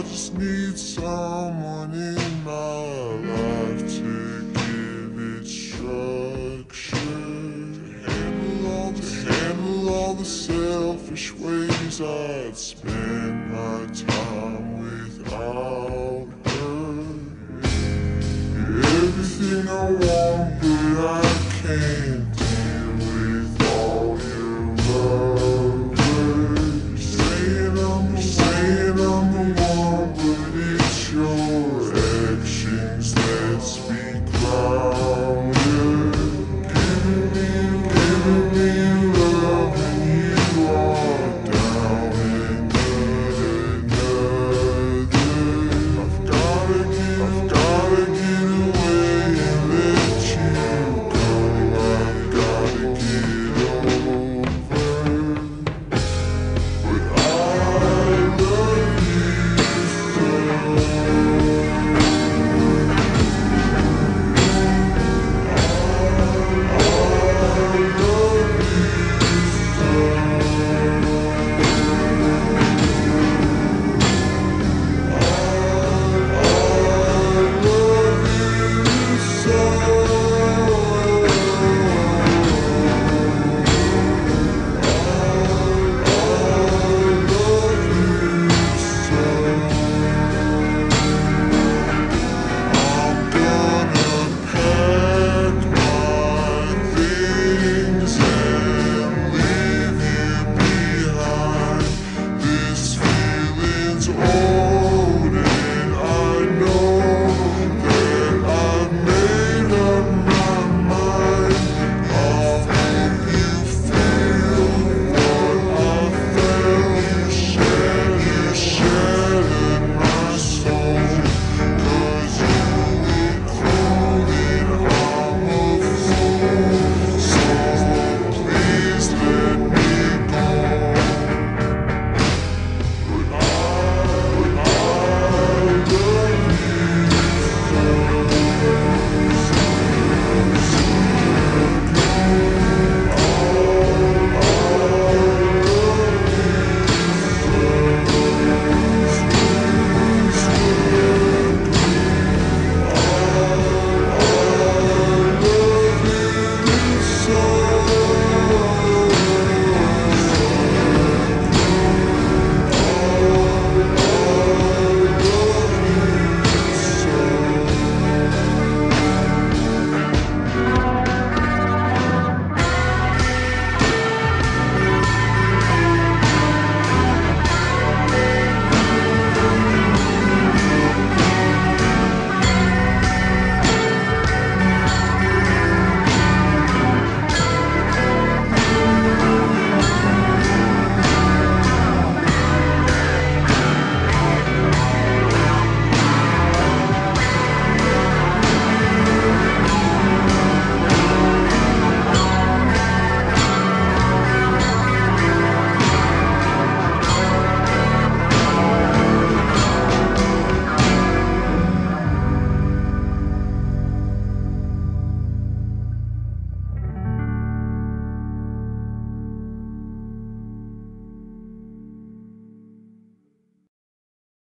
I just need someone in my life to give it structure. To handle all the, handle all the selfish ways I'd spend my time without her. Everything I want.